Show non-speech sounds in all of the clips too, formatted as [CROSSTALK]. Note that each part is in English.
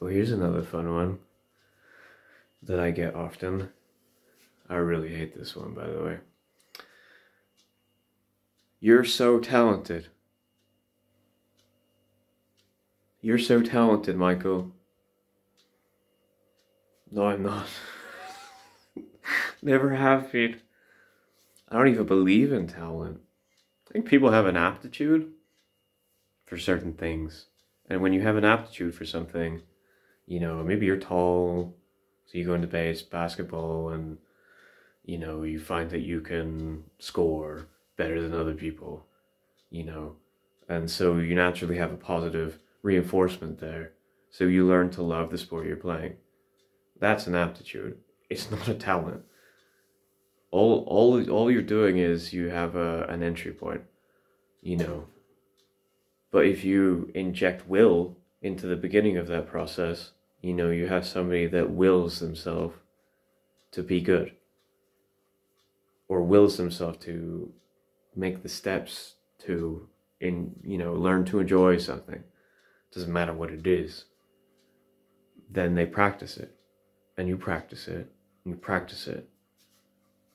Well, here's another fun one that I get often. I really hate this one, by the way. You're so talented. You're so talented, Michael. No, I'm not. [LAUGHS] Never have been. I don't even believe in talent. I think people have an aptitude for certain things. And when you have an aptitude for something, you know, maybe you're tall, so you go into base basketball and you know, you find that you can score better than other people, you know. And so you naturally have a positive reinforcement there. So you learn to love the sport you're playing. That's an aptitude. It's [LAUGHS] not a talent. All all all you're doing is you have a, an entry point, you know. But if you inject will into the beginning of that process, you know, you have somebody that wills themselves to be good or wills themselves to make the steps to in you know learn to enjoy something. Doesn't matter what it is. Then they practice it. And you practice it. And you practice it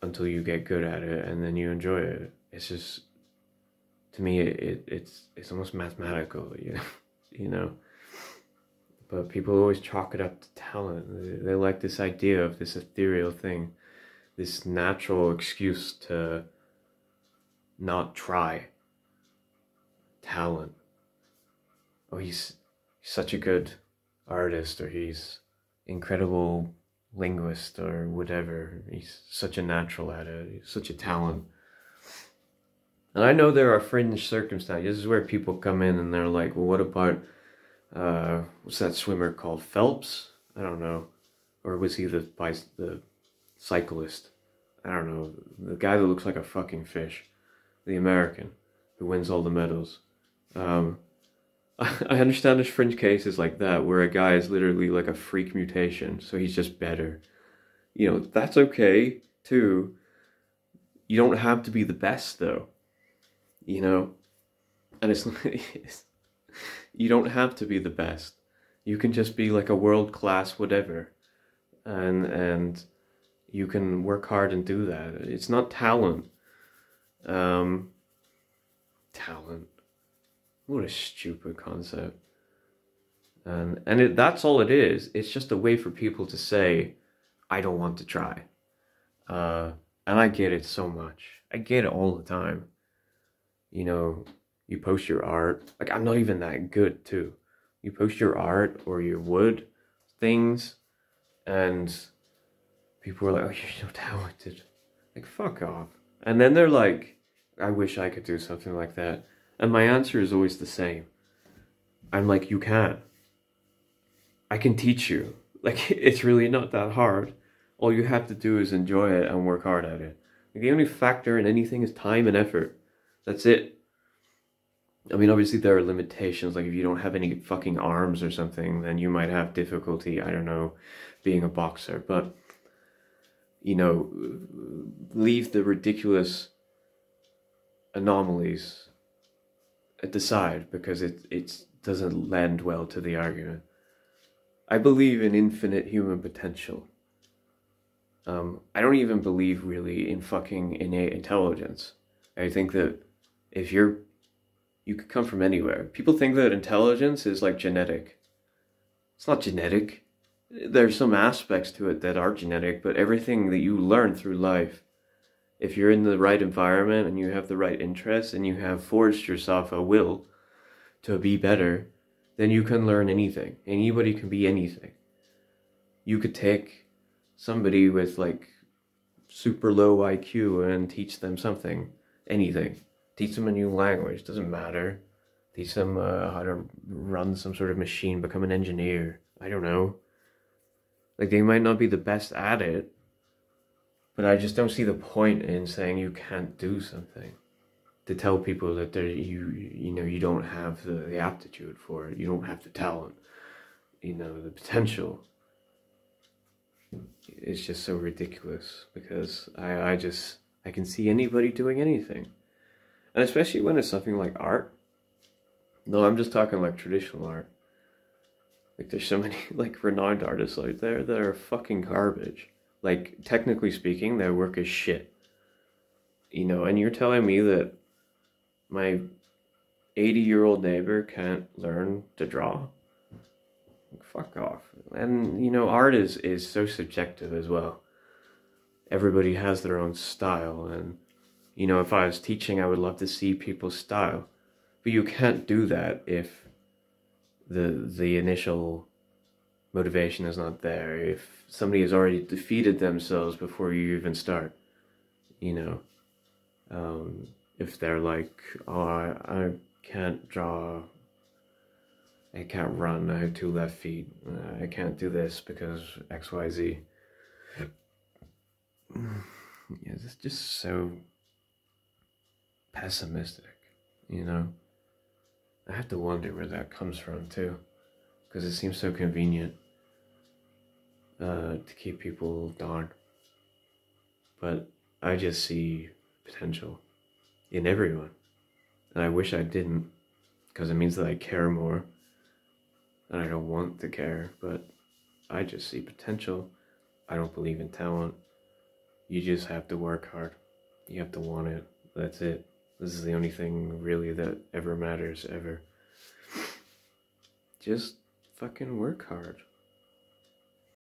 until you get good at it and then you enjoy it. It's just to me it, it it's it's almost mathematical [LAUGHS] you know, you know but people always chalk it up to talent they, like this idea of this ethereal thing this natural excuse to not try talent. Oh, he's, he's such a good artist, or he's incredible linguist, or whatever. He's such a natural at it. He's such a talent. And I know there are fringe circumstances. This is where people come in and they're like, well, what about, uh, what's that swimmer called? Phelps? I don't know. Or was he the, the cyclist. I don't know, the guy that looks like a fucking fish, the American who wins all the medals. Um, [LAUGHS] I understand there's fringe cases like that where a guy is literally like a freak mutation, so he's just better. You know, that's okay too. You don't have to be the best though. You know, and it's, [LAUGHS] it's you don't have to be the best. You can just be like a world class whatever, and and you can work hard and do that. It's not talent. Um, talent. What a stupid concept. And and it, that's all it is. It's just a way for people to say, I don't want to try. Uh, and I get it so much. I get it all the time. You know, you post your art. Like I'm not even that good too. You post your art or your wood things and people are like, oh, you're so talented. Like, fuck off. And then they're like, I wish I could do something like that. And my answer is always the same. I'm like, you can. I can teach you. Like, [LAUGHS] it's really not that hard. All you have to do is enjoy it and work hard at it. Like, the only factor in anything is time and effort. That's it. I mean, obviously there are limitations. Like, if you don't have any fucking arms or something, then you might have difficulty, I don't know, being a boxer. But you know, leave the ridiculous anomalies at the side because it it doesn't lend well to the argument. I believe in infinite human potential. Um, I don't even believe really in fucking innate intelligence. I think that if you're, you could come from anywhere. People think that intelligence is like genetic. It's not genetic there's some aspects to it that are genetic, but everything that you learn through life, if you're in the right environment and you have the right interests and you have forged yourself a will to be better, then you can learn anything. Anybody can be anything. You could take somebody with like super low IQ and teach them something, anything. Teach them a new language, doesn't matter. Teach them uh, how to run some sort of machine, become an engineer. I don't know like they might not be the best at it, but I just don't see the point in saying you can't do something. To tell people that they you you know you don't have the, the aptitude for it, you don't have the talent, you know the potential. It's just so ridiculous because I I just I can see anybody doing anything, and especially when it's something like art. No, I'm just talking like traditional art Like there's so [LAUGHS] many like renowned artists out there that are fucking garbage. Like technically speaking, their work is shit. You know, and you're telling me that my 80 year old neighbor can't learn to draw? Fuck off. And you know, art is is so subjective as well. Everybody has their own style and you know, if I was teaching, I would love to see people's style. But you can't do that if the the initial motivation is not there. If somebody has already defeated themselves before you even start, you know, um, if they're like, oh, I, I can't draw, I can't run, I have two left feet, I can't do this because X, Y, Z. [SIGHS] Yeah, it's just so pessimistic, you know? I have to wonder where that comes from too, because it seems so convenient uh, to keep people down. But I just see potential in everyone. And I wish I didn't, because it means that I care more. And I don't want to care, but I just see potential. I don't believe in talent. You just have to work hard. You have to want it. That's it. This is the only thing really that ever matters, ever. Just fucking work hard.